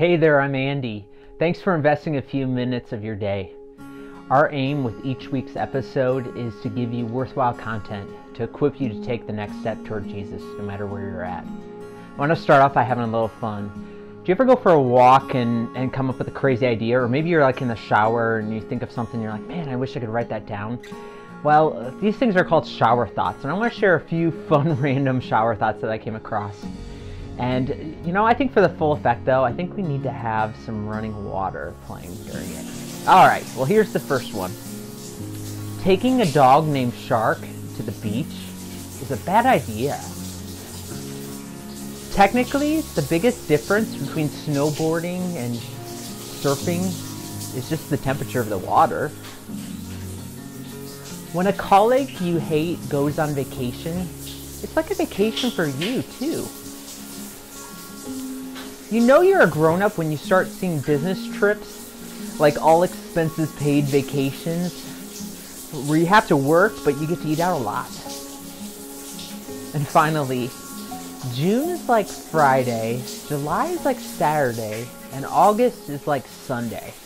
Hey there, I'm Andy. Thanks for investing a few minutes of your day. Our aim with each week's episode is to give you worthwhile content to equip you to take the next step toward Jesus, no matter where you're at. I want to start off by having a little fun. Do you ever go for a walk and, and come up with a crazy idea? Or maybe you're like in the shower and you think of something, you're like, man, I wish I could write that down. Well, these things are called shower thoughts, and I want to share a few fun, random shower thoughts that I came across. And, you know, I think for the full effect, though, I think we need to have some running water playing during it. All right, well, here's the first one. Taking a dog named Shark to the beach is a bad idea. Technically, the biggest difference between snowboarding and surfing is just the temperature of the water. When a colleague you hate goes on vacation, it's like a vacation for you, too. You know you're a grown up when you start seeing business trips, like all expenses paid vacations, where you have to work but you get to eat out a lot. And finally, June is like Friday, July is like Saturday, and August is like Sunday.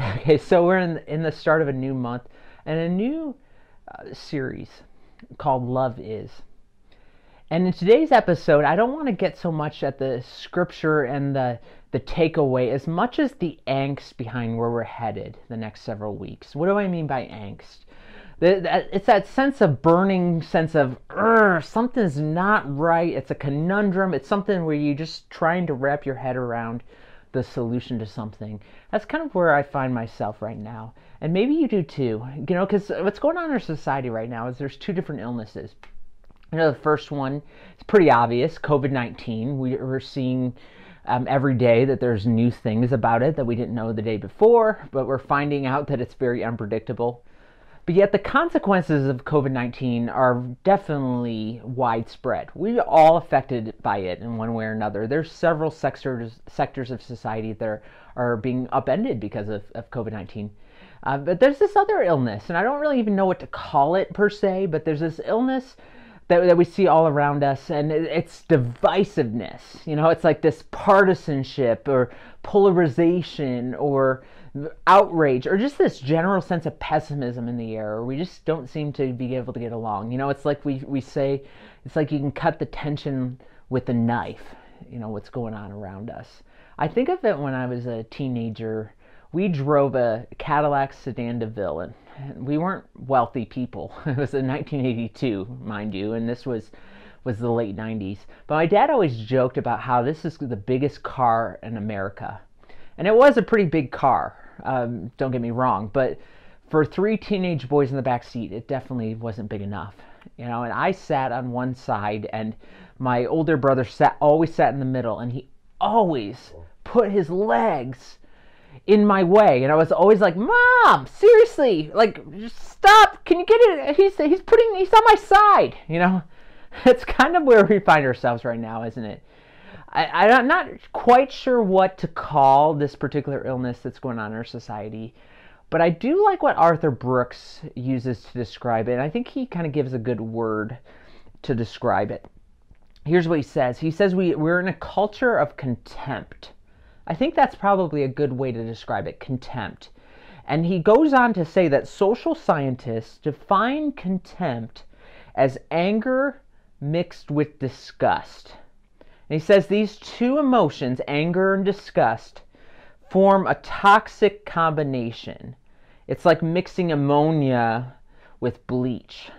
Okay, so we're in, in the start of a new month and a new uh, series called Love Is. And in today's episode, I don't want to get so much at the scripture and the the takeaway as much as the angst behind where we're headed the next several weeks. What do I mean by angst? It's that sense of burning sense of something's not right. It's a conundrum. It's something where you're just trying to wrap your head around the solution to something. That's kind of where I find myself right now. And maybe you do too. You know, because what's going on in our society right now is there's two different illnesses you know, the first one is pretty obvious COVID 19. We're seeing um, every day that there's new things about it that we didn't know the day before, but we're finding out that it's very unpredictable. But yet, the consequences of COVID 19 are definitely widespread. We're all affected by it in one way or another. There's several sectors, sectors of society that are, are being upended because of, of COVID 19. Uh, but there's this other illness, and I don't really even know what to call it per se, but there's this illness that, that we see all around us and it's divisiveness. You know it's like this partisanship or polarization or outrage or just this general sense of pessimism in the air. We just don't seem to be able to get along. You know it's like we, we say it's like you can cut the tension with a knife you know what's going on around us. I think of it when i was a teenager we drove a cadillac sedan deville and we weren't wealthy people. It was in 1982, mind you, and this was was the late 90s. But my dad always joked about how this is the biggest car in America, and it was a pretty big car. Um, don't get me wrong, but for three teenage boys in the back seat, it definitely wasn't big enough. You know, and I sat on one side, and my older brother sat always sat in the middle, and he always put his legs in my way and i was always like mom seriously like stop can you get it he's he's putting he's on my side you know? It's kind of where we find ourselves right now isn't it? I, i'm not quite sure what to call this particular illness that's going on in our society but i do like what arthur brooks uses to describe it and i think he kind of gives a good word to describe it. Here's what he says. He says we, we're in a culture of contempt I think that's probably a good way to describe it contempt. And he goes on to say that social scientists define contempt as anger mixed with disgust. And he says these two emotions, anger and disgust, form a toxic combination. It's like mixing ammonia with bleach.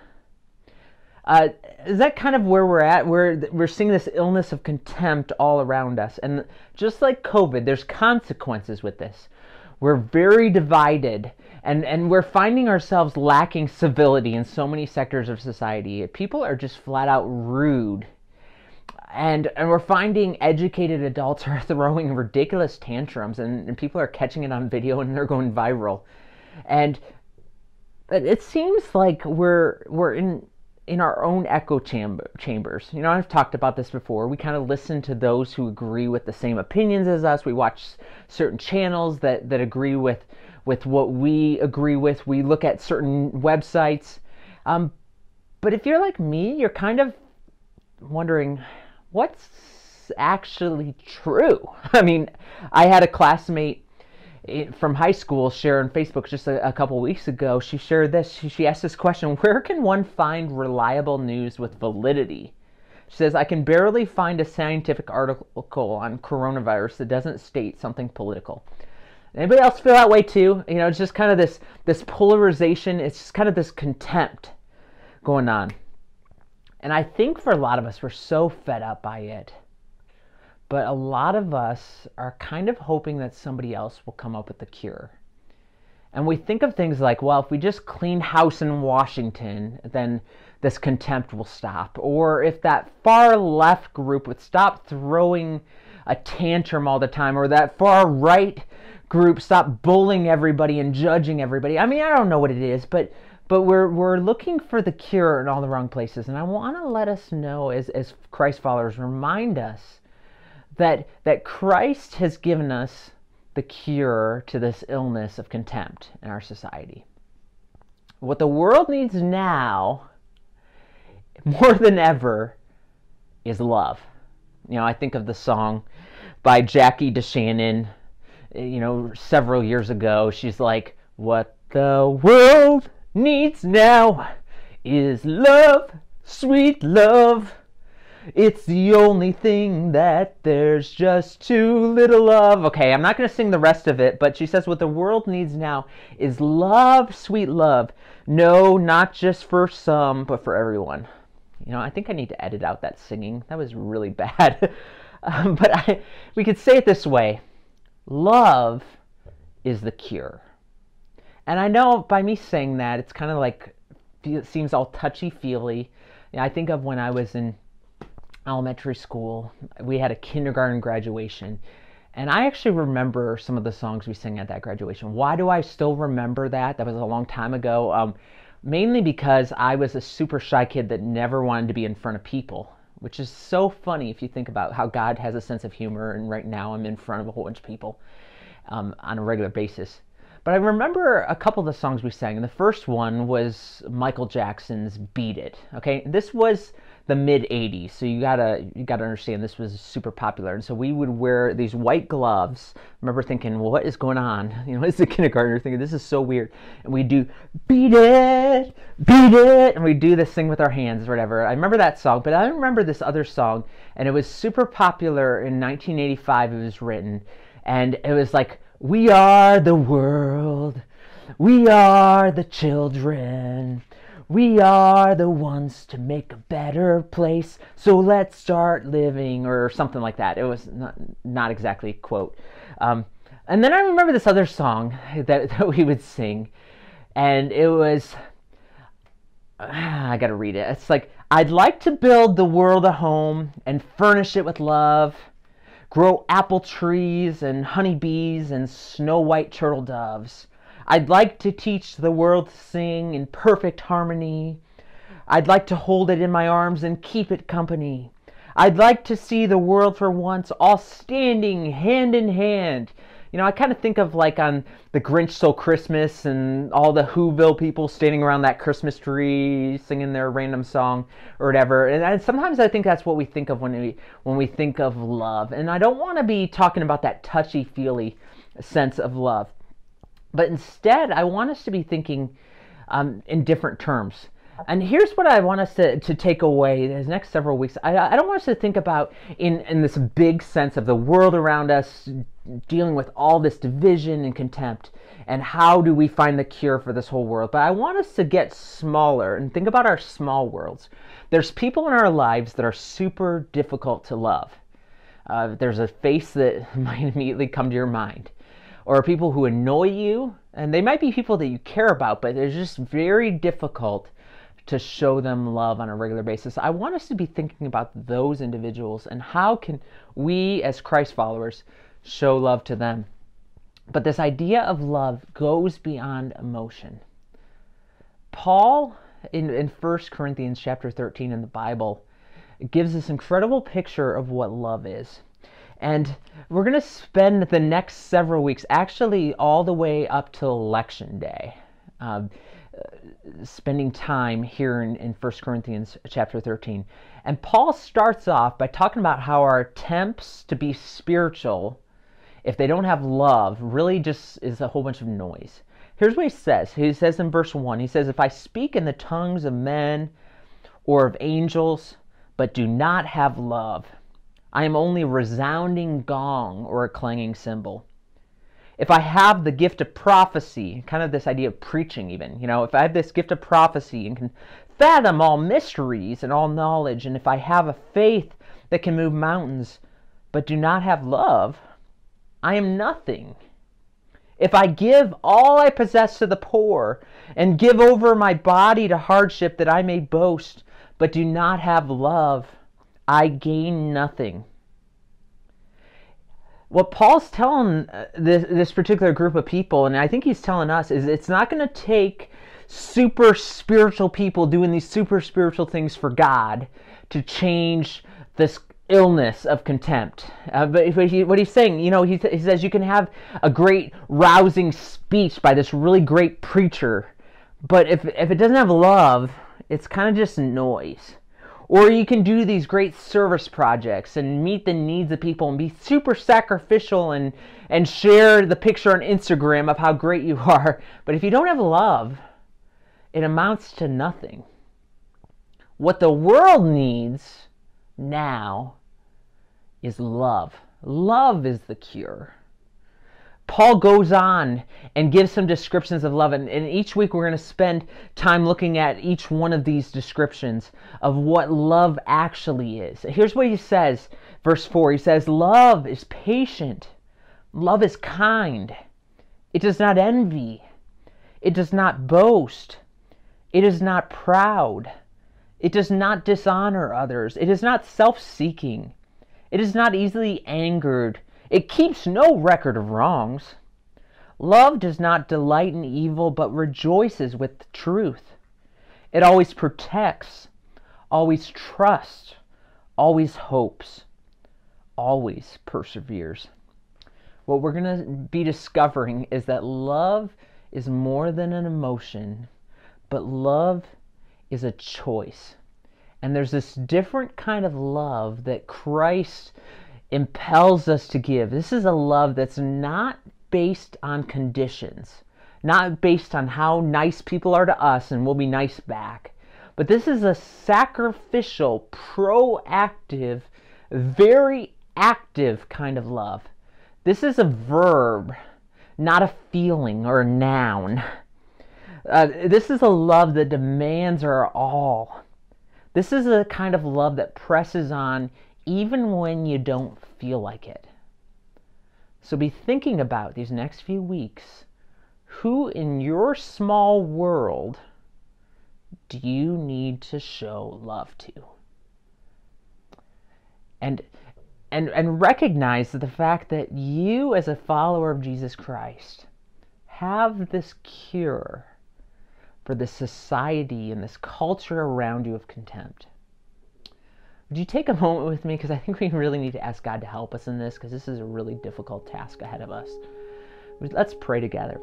Uh, is that kind of where we're at? We're we're seeing this illness of contempt all around us, and just like COVID, there's consequences with this. We're very divided, and and we're finding ourselves lacking civility in so many sectors of society. People are just flat out rude, and and we're finding educated adults are throwing ridiculous tantrums, and, and people are catching it on video, and they're going viral, and it seems like we're we're in in our own echo chamber, chambers. You know, I've talked about this before. We kind of listen to those who agree with the same opinions as us. We watch certain channels that, that agree with, with what we agree with. We look at certain websites. Um, but if you're like me, you're kind of wondering what's actually true. I mean, I had a classmate from high school share on Facebook just a, a couple weeks ago. She shared this. She, she asked this question Where can one find reliable news with validity? She says, I can barely find a scientific article on coronavirus that doesn't state something political. Anybody else feel that way too? You know, it's just kind of this this polarization. It's just kind of this contempt going on. And I think for a lot of us, we're so fed up by it. But a lot of us are kind of hoping that somebody else will come up with the cure. And we think of things like, well, if we just clean house in Washington, then this contempt will stop. Or if that far left group would stop throwing a tantrum all the time, or that far right group stop bullying everybody and judging everybody. I mean, I don't know what it is, but but we're we're looking for the cure in all the wrong places and i want to let us know as as christ followers remind us that that christ has given us the cure to this illness of contempt in our society. What the world needs now more than ever is love. You know i think of the song by jackie deshannon eh, you know several years ago. She's like what the world needs now is love, sweet love. It's the only thing that there's just too little of. Okay, I'm not going to sing the rest of it, but she says what the world needs now is love, sweet love. No, not just for some, but for everyone. You know, I think I need to edit out that singing. That was really bad. um, but I, we could say it this way love is the cure. And I know by me saying that, it's kind of like, it seems all touchy feely. I think of when I was in elementary school, we had a kindergarten graduation. And I actually remember some of the songs we sang at that graduation. Why do I still remember that? That was a long time ago. Um, mainly because I was a super shy kid that never wanted to be in front of people, which is so funny if you think about how God has a sense of humor. And right now I'm in front of a whole bunch of people um, on a regular basis. But I remember a couple of the songs we sang. And the first one was Michael Jackson's "Beat It." Okay, this was the mid '80s, so you gotta you gotta understand this was super popular. And so we would wear these white gloves. I remember thinking, well, what is going on? You know, as a kindergartner, thinking this is so weird. And we do "Beat It, Beat It," and we do this thing with our hands or whatever. I remember that song, but I remember this other song, and it was super popular in 1985. It was written, and it was like we are the world. We are the children. We are the ones to make a better place. So let's start living, or something like that. It was not, not exactly quote. Um, and then I remember this other song that, that we would sing, and it was. I gotta read it. It's like, I'd like to build the world a home and furnish it with love grow apple trees and honeybees and snow white turtle doves. I'd like to teach the world to sing in perfect harmony. I'd like to hold it in my arms and keep it company. I'd like to see the world for once all standing hand in hand you know, I kind of think of like on The Grinch Stole Christmas and all the Whoville people standing around that Christmas tree singing their random song or whatever. And sometimes I think that's what we think of when we when we think of love. And I don't want to be talking about that touchy feely sense of love, but instead I want us to be thinking um, in different terms. And here's what I want us to, to take away the next several weeks. I, I don't want us to think about in, in this big sense of the world around us dealing with all this division and contempt and how do we find the cure for this whole world. But I want us to get smaller and think about our small worlds. There's people in our lives that are super difficult to love. Uh, there's a face that might immediately come to your mind. Or people who annoy you, and they might be people that you care about, but they're just very difficult to show them love on a regular basis. I want us to be thinking about those individuals and how can we as Christ followers show love to them. But this idea of love goes beyond emotion. Paul in, in 1 Corinthians chapter 13 in the Bible gives this incredible picture of what love is. And we're going to spend the next several weeks, actually all the way up to election day, uh, spending time here in, in 1 Corinthians chapter 13. And Paul starts off by talking about how our attempts to be spiritual, if they don't have love, really just is a whole bunch of noise. Here's what he says. He says in verse 1 He says, If I speak in the tongues of men or of angels, but do not have love, I am only a resounding gong or a clanging cymbal. If I have the gift of prophecy, kind of this idea of preaching, even, you know, if I have this gift of prophecy and can fathom all mysteries and all knowledge, and if I have a faith that can move mountains, but do not have love, I am nothing. If I give all I possess to the poor and give over my body to hardship that I may boast, but do not have love, I gain nothing. What Paul's telling uh, this, this particular group of people, and I think he's telling us, is it's not going to take super spiritual people doing these super spiritual things for God to change this illness of contempt. Uh, but he, what he's saying, you know, he, he says you can have a great rousing speech by this really great preacher, but if, if it doesn't have love, it's kind of just noise. Or you can do these great service projects and meet the needs of people and be super sacrificial and, and share the picture on Instagram of how great you are. But if you don't have love, it amounts to nothing. What the world needs now is love. Love is the cure. Paul goes on and gives some descriptions of love. And, and each week we're going to spend time looking at each one of these descriptions of what love actually is. Here's what he says, verse 4 He says, Love is patient, love is kind, it does not envy, it does not boast, it is not proud, it does not dishonor others, it is not self seeking. It is not easily angered. It keeps no record of wrongs. Love does not delight in evil, but rejoices with truth. It always protects, always trusts, always hopes, always perseveres. What we're going to be discovering is that love is more than an emotion, but love is a choice. And there's this different kind of love that Christ impels us to give. This is a love that's not based on conditions, not based on how nice people are to us and we'll be nice back. But this is a sacrificial, proactive, very active kind of love. This is a verb, not a feeling or a noun. Uh, this is a love that demands our all. This is a kind of love that presses on even when you don't feel like it. So be thinking about these next few weeks who in your small world do you need to show love to? And and and recognize the fact that you as a follower of Jesus Christ have this cure for the society and this culture around you of contempt. Would you take a moment with me? Because I think we really need to ask God to help us in this because this is a really difficult task ahead of us. Let's pray together.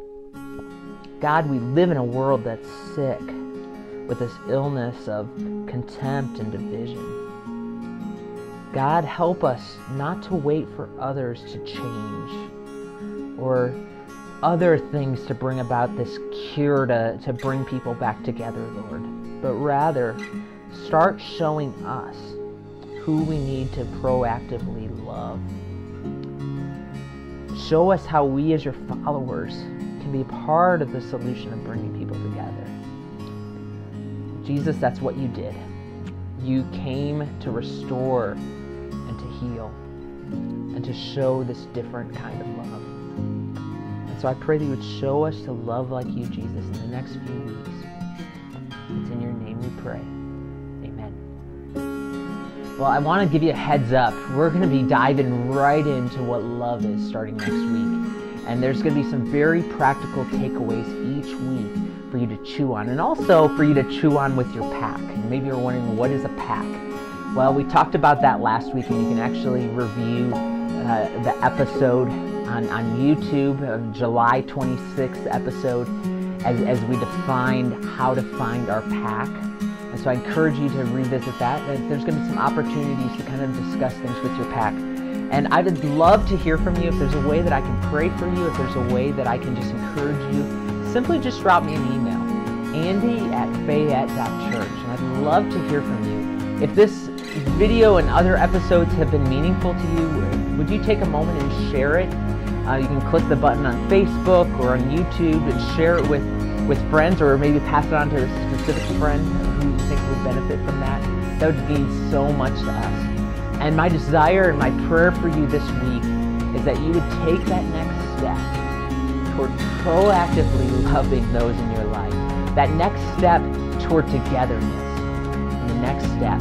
God, we live in a world that's sick with this illness of contempt and division. God, help us not to wait for others to change or other things to bring about this cure to, to bring people back together, Lord, but rather start showing us who we need to proactively love. Show us how we, as your followers, can be part of the solution of bringing people together. Jesus, that's what you did. You came to restore and to heal and to show this different kind of love. And so I pray that you would show us to love like you, Jesus, in the next few weeks. It's in your name we pray. Well, I want to give you a heads up. We're going to be diving right into what love is starting next week. And there's going to be some very practical takeaways each week for you to chew on, and also for you to chew on with your pack. And maybe you're wondering, what is a pack? Well, we talked about that last week, and you can actually review uh, the episode on, on YouTube, of July 26th episode. as, as we defined how to find our pack. And so I encourage you to revisit that. There's going to be some opportunities to kind of discuss things with your pack. And I would love to hear from you if there's a way that I can pray for you, if there's a way that I can just encourage you. Simply just drop me an email, andy at fayette.church. And I'd love to hear from you. If this video and other episodes have been meaningful to you, would you take a moment and share it? Uh, you can click the button on Facebook or on YouTube and share it with, with friends or maybe pass it on to a specific friend think would benefit from that. That would mean so much to us. And my desire and my prayer for you this week is that you would take that next step toward proactively loving those in your life. That next step toward togetherness. And the next step